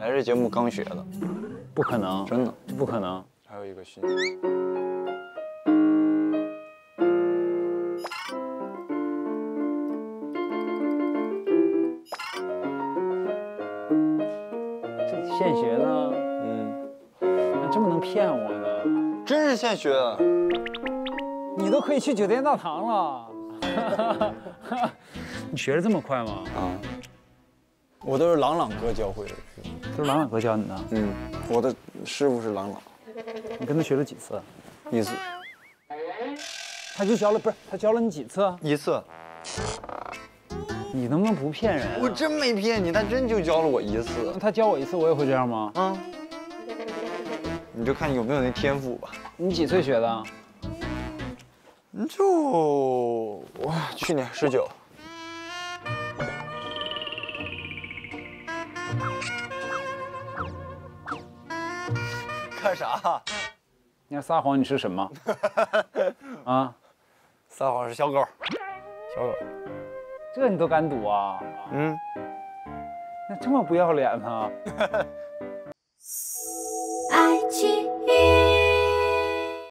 来这节目刚学的，不可能，真的不可能。还有一个信息。现学的，嗯，这么能骗我呢？真是现学的，你都可以去酒店大堂了。你学的这么快吗？啊，我都是朗朗哥教会的。是郎朗哥教你的？嗯，我的师傅是郎朗。你跟他学了几次？一次。他就教了，不是他教了你几次？一次。你能不能不骗人、我真没骗你，他真就教了我一次。他教我一次，我也会这样吗？嗯。你就看有没有那天赋吧。你几岁学的？就我去年十九。干啥？你要撒谎？你是什么 啊？撒谎是小狗，小狗这你都敢赌啊？嗯，那这么不要脸呢。